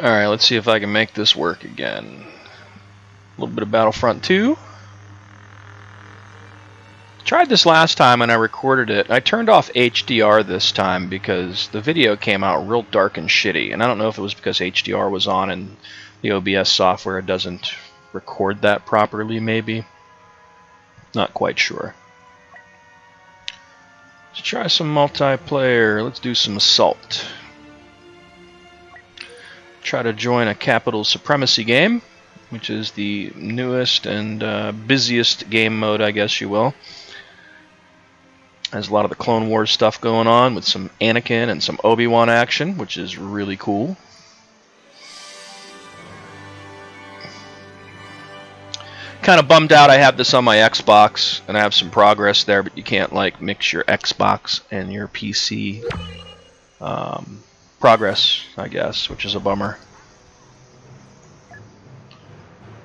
Alright, let's see if I can make this work again. A little bit of Battlefront 2. Tried this last time and I recorded it. I turned off HDR this time because the video came out real dark and shitty. And I don't know if it was because HDR was on and the OBS software doesn't record that properly, maybe. Not quite sure. Let's try some multiplayer. Let's do some Assault. Try to join a capital supremacy game, which is the newest and uh, busiest game mode, I guess you will. Has a lot of the Clone Wars stuff going on with some Anakin and some Obi-Wan action, which is really cool. Kind of bummed out I have this on my Xbox and I have some progress there, but you can't like mix your Xbox and your PC um, progress, I guess, which is a bummer.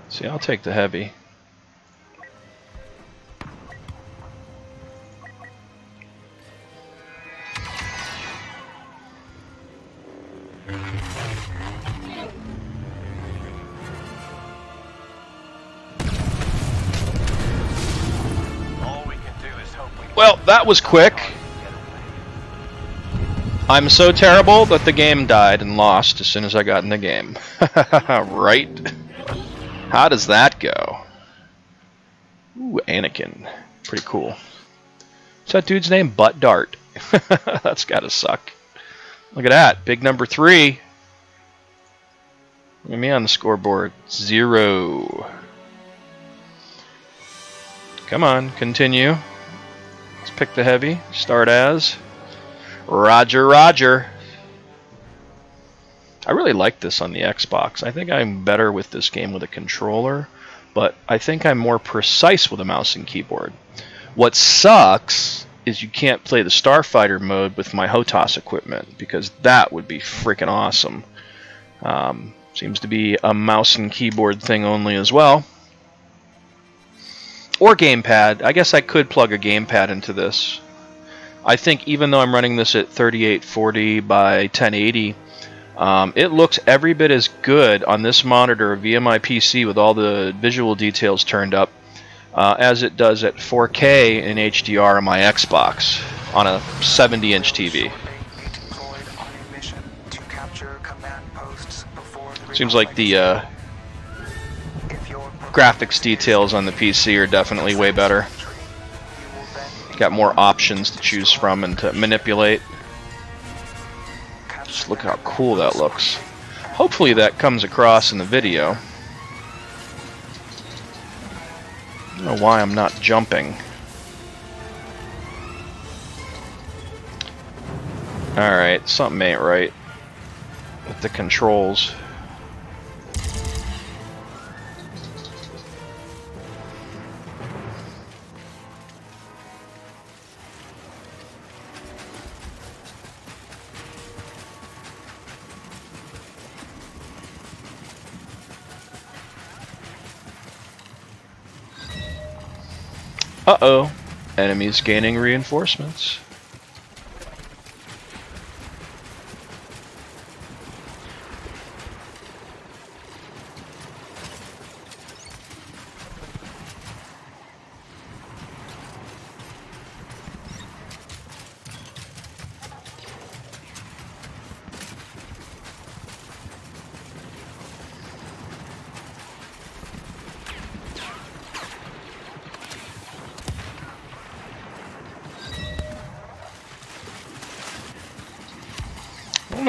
See, I'll take the heavy. Well, that was quick. I'm so terrible that the game died and lost as soon as I got in the game. right? How does that go? Ooh, Anakin. Pretty cool. What's that dude's name? Butt Dart. That's gotta suck. Look at that. Big number three. Look at me on the scoreboard. Zero. Come on, continue. Let's pick the heavy. Start as. Roger, Roger. I really like this on the Xbox. I think I'm better with this game with a controller, but I think I'm more precise with a mouse and keyboard. What sucks is you can't play the Starfighter mode with my HOTAS equipment, because that would be freaking awesome. Um, seems to be a mouse and keyboard thing only as well. Or gamepad. I guess I could plug a gamepad into this. I think even though I'm running this at 3840 by 1080, um, it looks every bit as good on this monitor via my PC with all the visual details turned up uh, as it does at 4K in HDR on my Xbox on a 70-inch TV. Seems like the uh, graphics details on the PC are definitely way better. Got more options to choose from and to manipulate. Just look how cool that looks. Hopefully that comes across in the video. I don't know why I'm not jumping. Alright, something ain't right with the controls. Uh-oh. Enemies gaining reinforcements.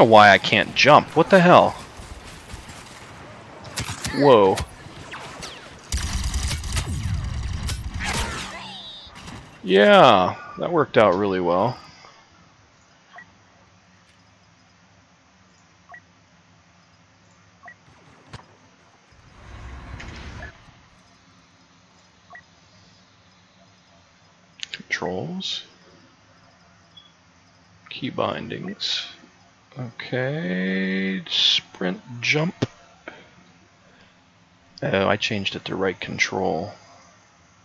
Why I can't jump. What the hell? Whoa. Yeah, that worked out really well. Controls. Key bindings. Okay, sprint jump. Oh, I changed it to right control.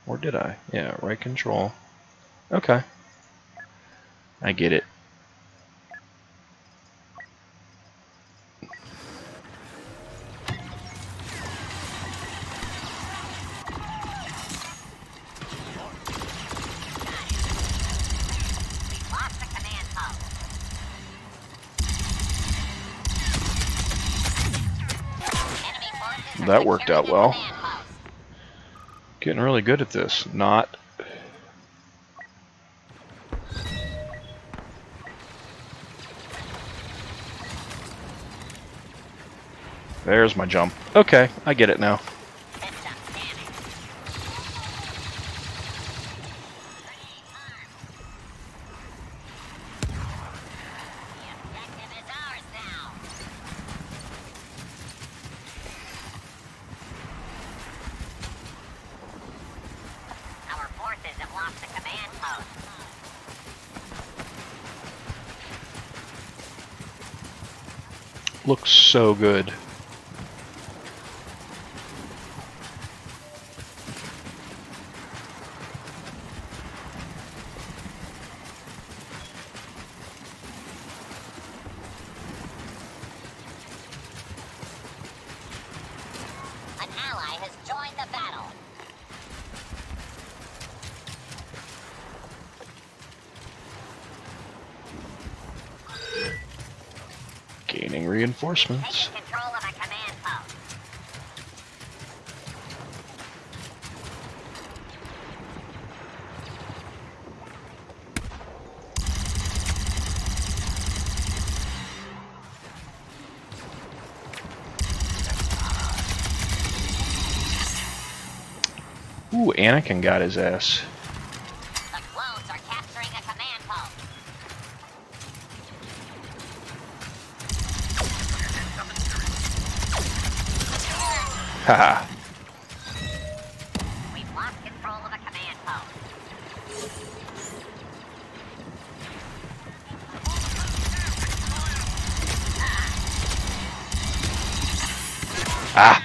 Or did I? Yeah, right control. Okay. I get it. That worked out well. Getting really good at this. Not. There's my jump. Okay, I get it now. Looks so good. Gaining reinforcements. Ooh, Anakin got his ass. Haha. Ah!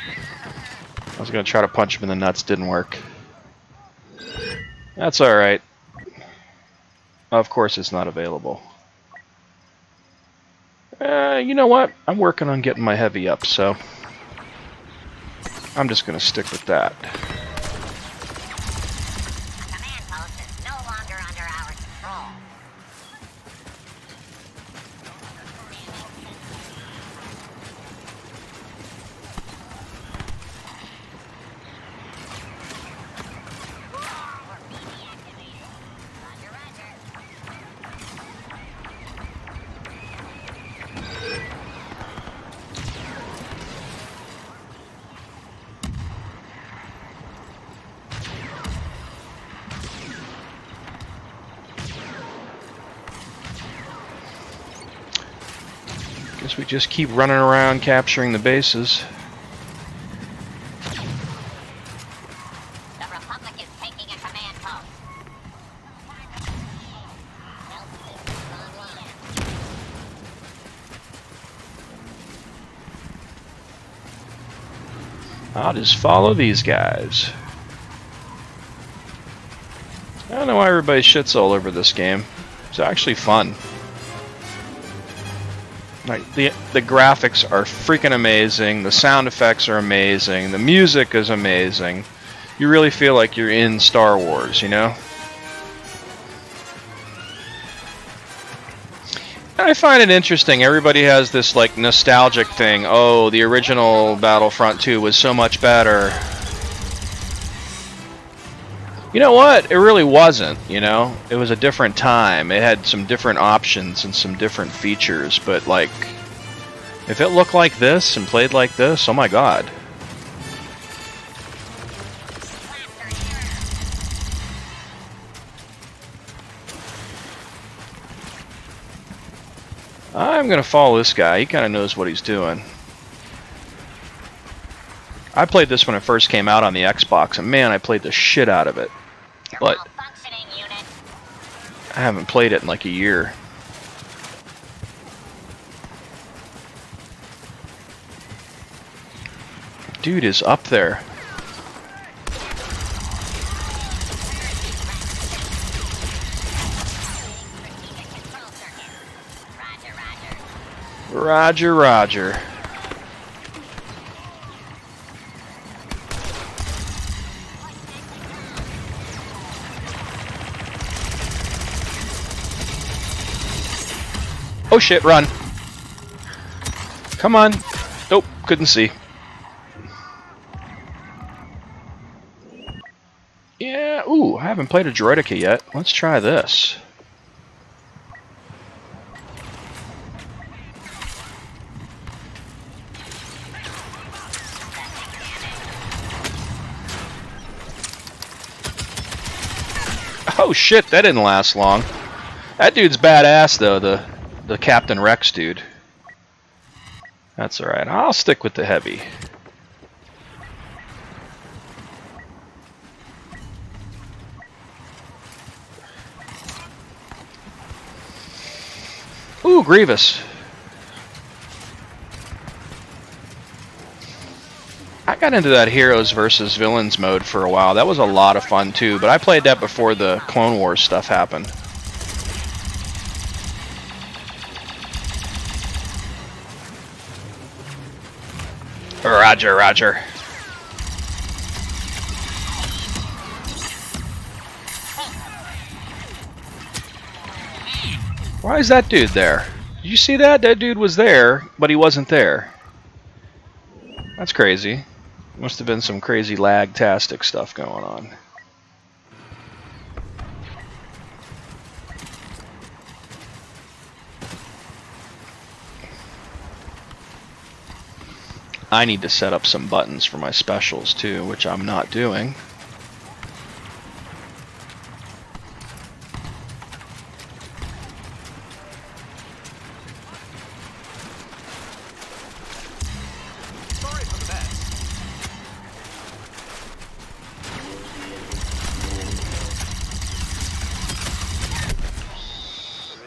I was gonna try to punch him in the nuts, didn't work. That's alright. Of course it's not available. Uh, you know what? I'm working on getting my heavy up, so... I'm just going to stick with that. Guess we just keep running around capturing the bases. I'll just follow these guys. I don't know why everybody shits all over this game. It's actually fun. Like the the graphics are freaking amazing. The sound effects are amazing. The music is amazing. You really feel like you're in Star Wars, you know. I find it interesting. Everybody has this like nostalgic thing. Oh, the original Battlefront 2 was so much better. You know what? It really wasn't, you know? It was a different time. It had some different options and some different features, but like if it looked like this and played like this, oh my god. I'm gonna follow this guy. He kind of knows what he's doing. I played this when it first came out on the Xbox, and man, I played the shit out of it. But I haven't played it in like a year. Dude is up there. Roger, roger. Oh shit, run. Come on. Nope, couldn't see. Yeah, ooh, I haven't played a Droideka yet. Let's try this. Oh shit, that didn't last long. That dude's badass though, the the Captain Rex dude. That's alright. I'll stick with the heavy. Ooh, Grievous. I got into that heroes versus villains mode for a while. That was a lot of fun too, but I played that before the Clone Wars stuff happened. Roger, roger. Why is that dude there? Did you see that? That dude was there, but he wasn't there. That's crazy. Must have been some crazy lag-tastic stuff going on. I need to set up some buttons for my specials too, which I'm not doing.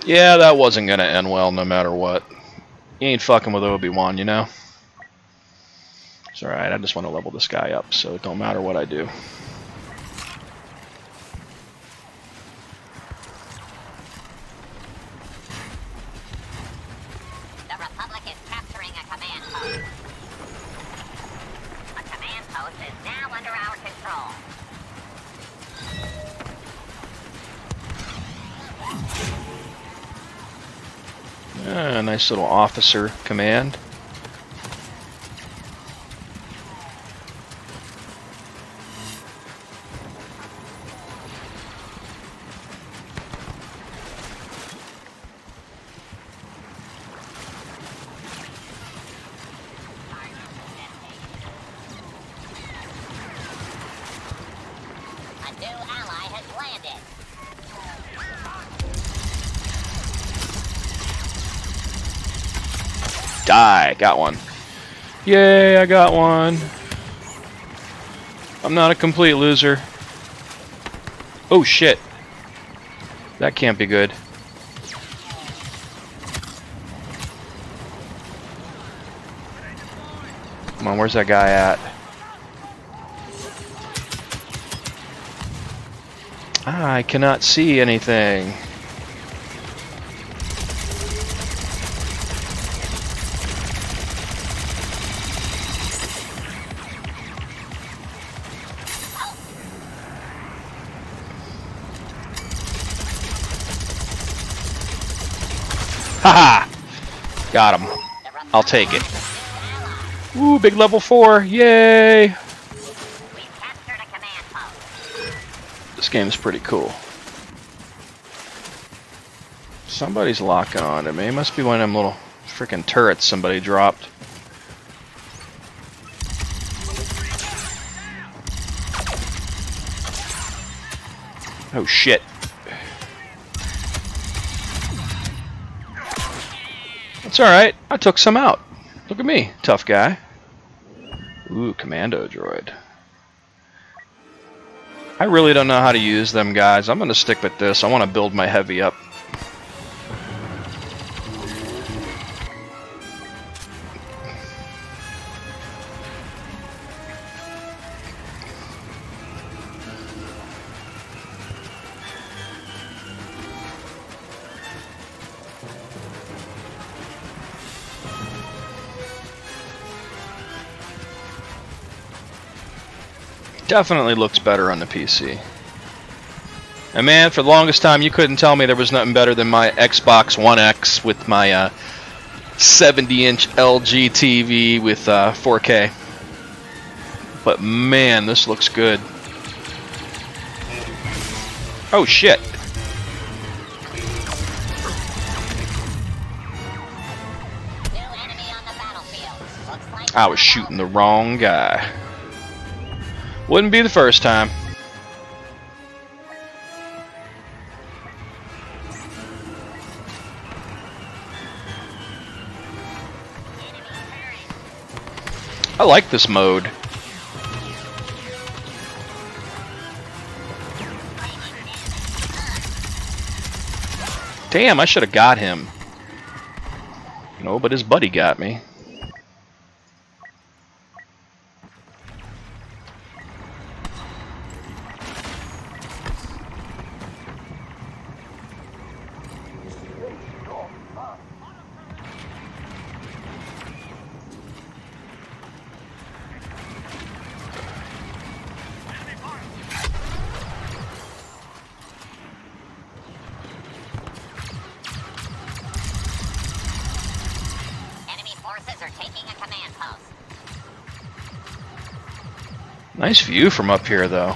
Yeah, that wasn't gonna end well no matter what. You ain't fucking with Obi-Wan, you know? It's alright, I just want to level this guy up, so it don't matter what I do. Ah, nice little officer capturing a command post. A command post is now under our control. Ah, nice little officer command. A new ally has landed. Die, got one. Yay, I got one. I'm not a complete loser. Oh shit. That can't be good. Come on, where's that guy at? Ah, I cannot see anything. Got him. I'll take it. Ooh, big level 4. Yay! We've captured a command post. This game's pretty cool. Somebody's locking on to me. It Must be one of them little freaking turrets somebody dropped. Oh shit. That's alright. I took some out. Look at me, tough guy. Ooh, commando droid. I really don't know how to use them guys. I'm going to stick with this. I want to build my heavy up. Definitely looks better on the PC. And man, for the longest time, you couldn't tell me there was nothing better than my Xbox One X with my uh, 70-inch LG TV with uh, 4K. But man, this looks good. Oh shit! I was shooting the wrong guy. Wouldn't be the first time. I like this mode. Damn, I should have got him. No, but his buddy got me. Nice view from up here, though.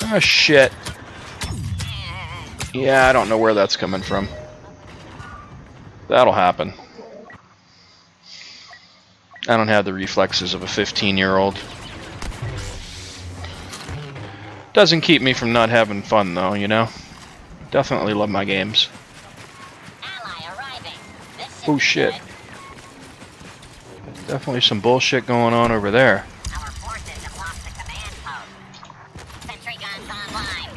Oh, shit. Yeah, I don't know where that's coming from. That'll happen. I don't have the reflexes of a 15-year-old. Doesn't keep me from not having fun, though, you know? Definitely love my games. Ally arriving. This should Oh, shit. Definitely some bullshit going on over there. Our forces have lost the command post. Sentry guns online.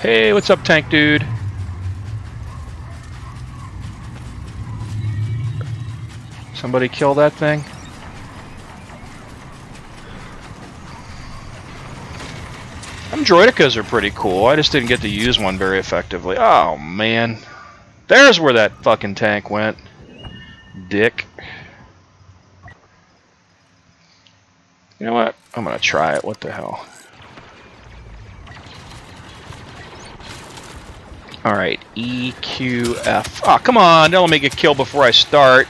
Hey, what's up, tank dude? Somebody kill that thing? Them droidekas are pretty cool. I just didn't get to use one very effectively. Oh, man. There's where that fucking tank went. Dick. You know what? I'm gonna try it. What the hell? Alright, EQF. Oh, ah, come on, don't let me get killed before I start.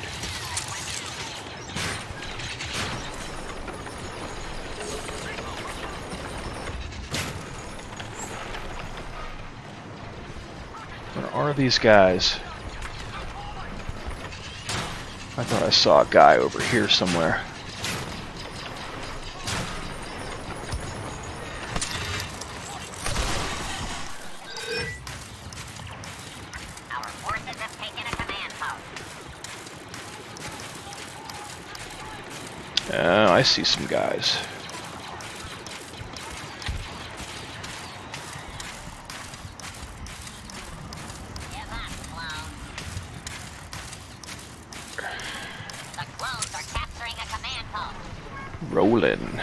Where are these guys? I thought I saw a guy over here somewhere. Our forces have taken a command post. Oh, I see some guys. Give up, clone. The clones are capturing a command post. Rolling.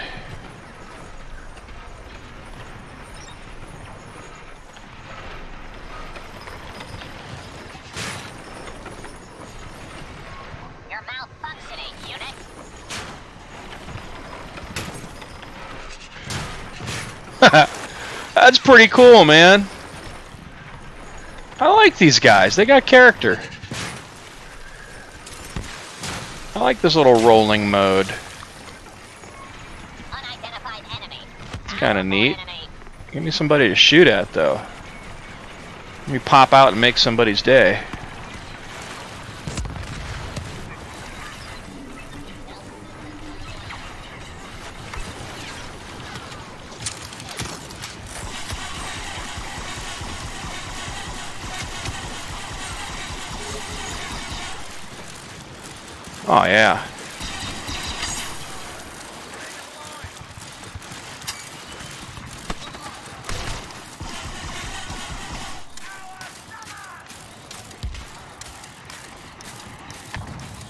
You're malfunctioning, unit. That's pretty cool, man. I like these guys. They got character. I like this little rolling mode. It's kinda neat. Give me somebody to shoot at, though. Let me pop out and make somebody's day. Oh, yeah.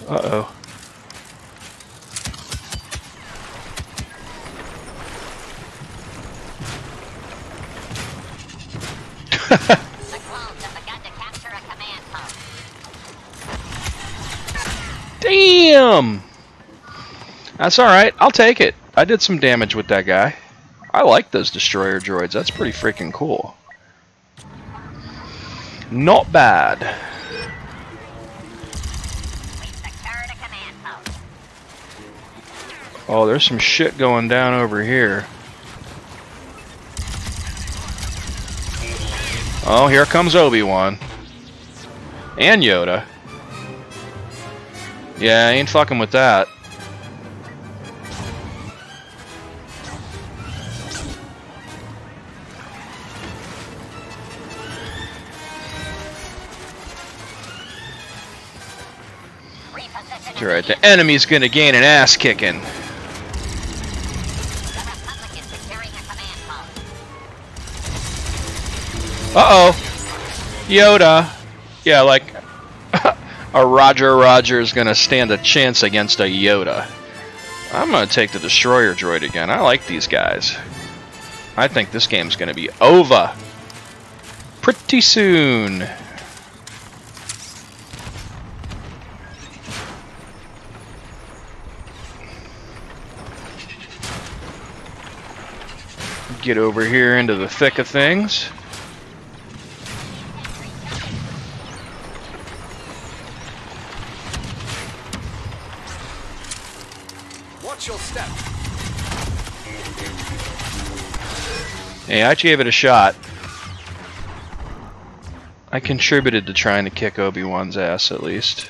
Uh-oh. That's alright. I'll take it. I did some damage with that guy. I like those destroyer droids. That's pretty freaking cool. Not bad. Oh, there's some shit going down over here. Oh, here comes Obi-Wan. And Yoda. Yeah, I ain't fucking with that. Right, the enemy's gonna gain an ass kicking. Post. Uh-oh. Yoda. Yeah, like a Roger Roger is gonna stand a chance against a Yoda. I'm gonna take the Destroyer droid again. I like these guys. I think this game's gonna be over. Pretty soon. Get over here into the thick of things. Watch your step. Hey, I gave it a shot. I contributed to trying to kick Obi-Wan's ass at least.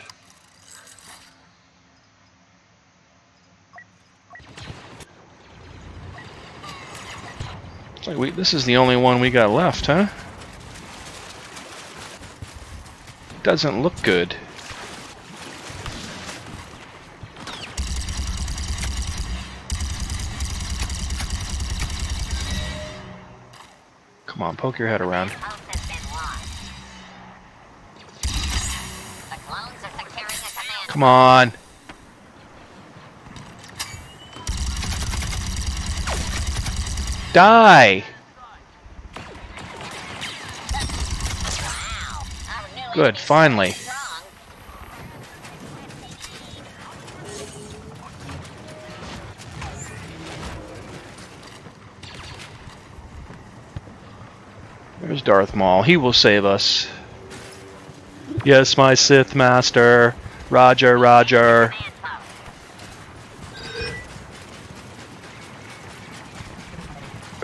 Like we, this is the only one we got left, huh? Doesn't look good. Poke your head around. Post has been lost. The clones are securing a command Come on. Die. Wow. Our new Good, finally. There's Darth Maul. He will save us. Yes, my Sith Master. Roger, Roger.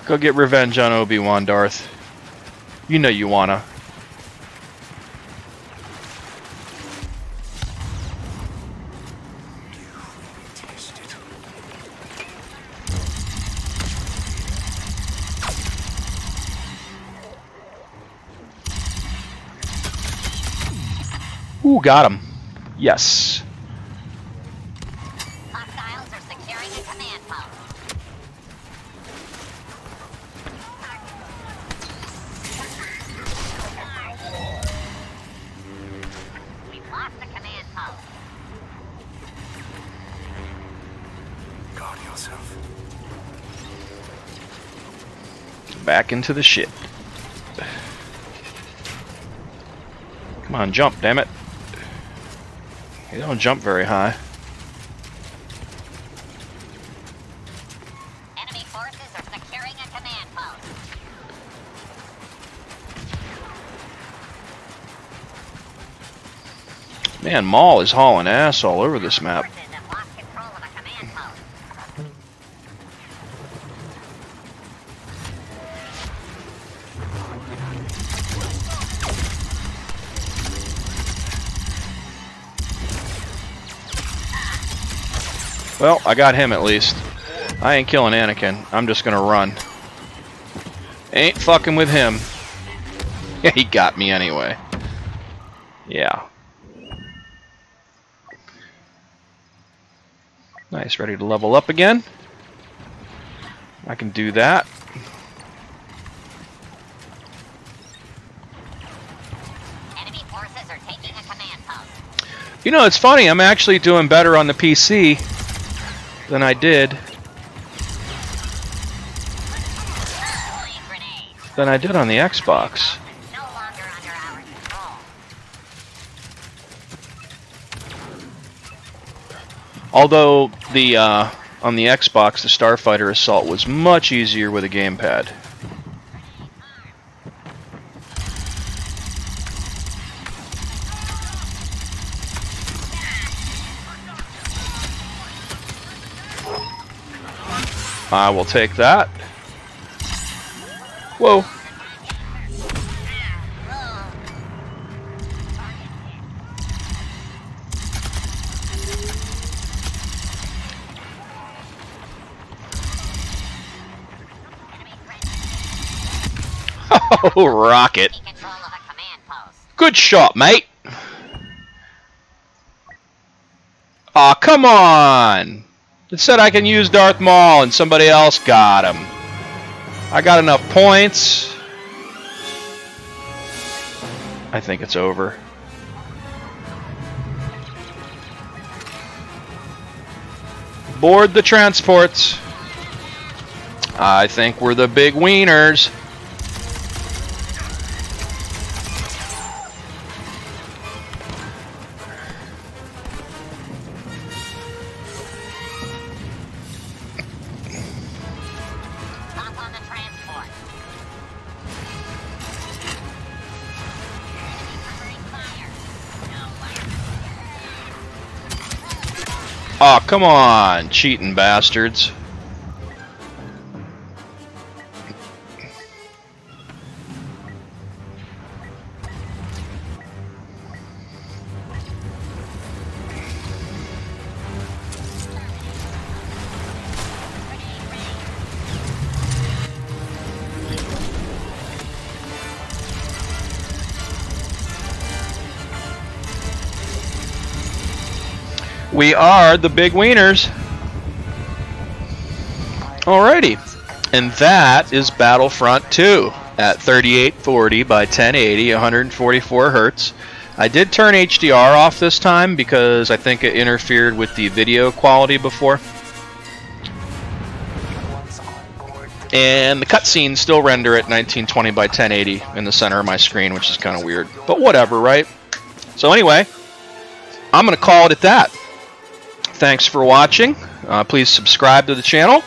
Go get revenge on Obi-Wan, Darth. You know you wanna. Ooh, got him. Yes. Hostiles are securing a command post. We've lost the command post. Guard yourself. Back into the ship. Come on, jump, damn it. You don't jump very high. Enemy forces are securing a command post. Man, Maul is hauling ass all over this map. Well, I got him at least. I ain't killing Anakin. I'm just gonna run. Ain't fucking with him. Yeah, he got me anyway. Yeah. Nice, ready to level up again. I can do that. Enemy forces are taking a command post. You know, it's funny, I'm actually doing better on the PC than I did than I did on the Xbox. Although the uh, on the Xbox, the Starfighter Assault was much easier with a gamepad. I will take that. Whoa. Oh, rocket. Take control of a command post. Good shot, mate. Aw, come on. It said I can use Darth Maul and somebody else got him. I got enough points. I think it's over. Board the transports. I think we're the big wieners. Way. Come on, cheating bastards. We are the big wieners. Alrighty. And that is Battlefront 2 at 3840 by 1080, 144 hertz. I did turn HDR off this time because I think it interfered with the video quality before. And the cutscenes still render at 1920 by 1080 in the center of my screen, which is kind of weird. But whatever, right? So anyway, I'm going to call it at that. Thanks for watching. Uh, please subscribe to the channel.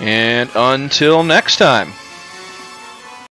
And until next time.